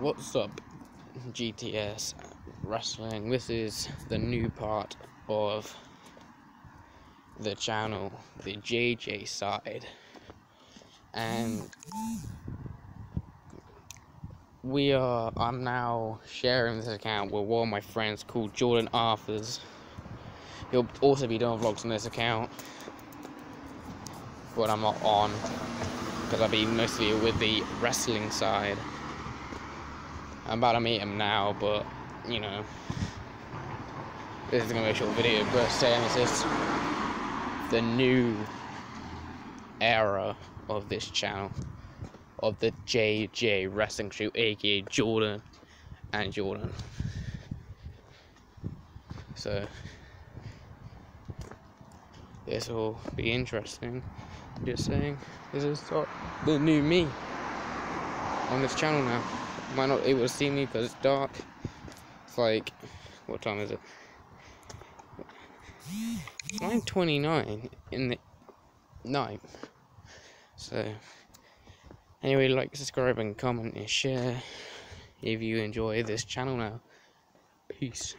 What's up, GTS Wrestling? This is the new part of the channel, the JJ side, and we are. I'm now sharing this account with one of my friends called Jordan Arthurs. He'll also be doing vlogs on this account, but I'm not on because I'll be mostly with the wrestling side. I'm about to meet him now, but you know, this is gonna be a short video. But this is the new era of this channel, of the JJ Wrestling Show, aka Jordan and Jordan. So this will be interesting. Just saying, this is the new me on this channel now might not be able to see me because it's dark. It's like, what time is it? 9.29 in the night. So, anyway, like, subscribe, and comment and share if you enjoy this channel now. Peace.